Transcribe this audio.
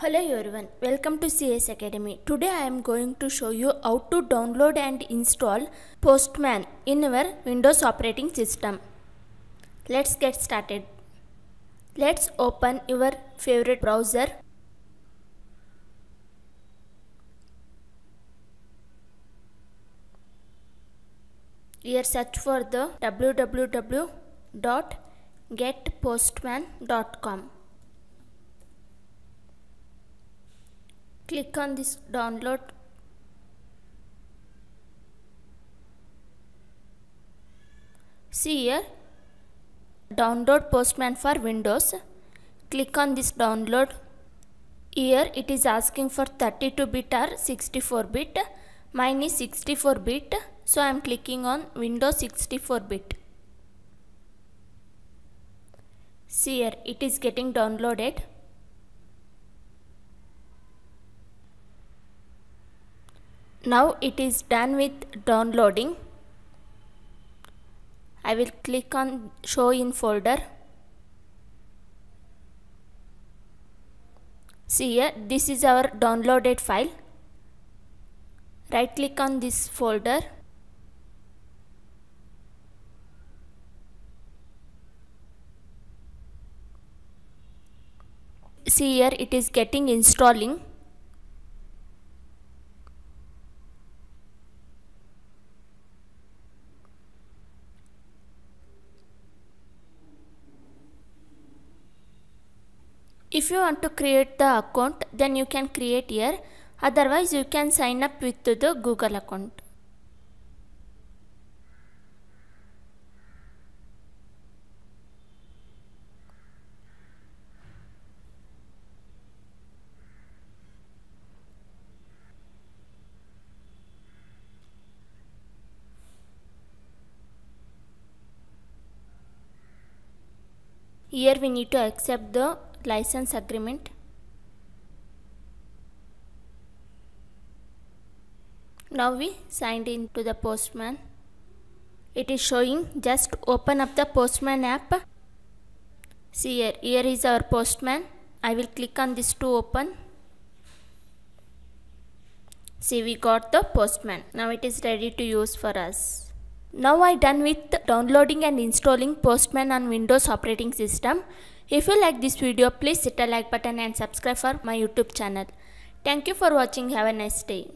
Hello everyone, welcome to CS Academy. Today I am going to show you how to download and install Postman in our Windows operating system. Let's get started. Let's open your favorite browser. Here search for the www.getpostman.com. Click on this download. See here download Postman for Windows. Click on this download. Here it is asking for 32 bit or 64 bit. Mine is 64 bit. So I am clicking on Windows 64 bit. See here it is getting downloaded. Now it is done with downloading. I will click on show in folder. See here this is our downloaded file. Right click on this folder. See here it is getting installing. If you want to create the account then you can create here otherwise you can sign up with the Google account. Here we need to accept the license agreement. Now we signed in to the postman. It is showing just open up the postman app. See here, here is our postman. I will click on this to open. See we got the postman. Now it is ready to use for us. Now I done with downloading and installing Postman on Windows operating system. If you like this video, please hit a like button and subscribe for my YouTube channel. Thank you for watching. Have a nice day.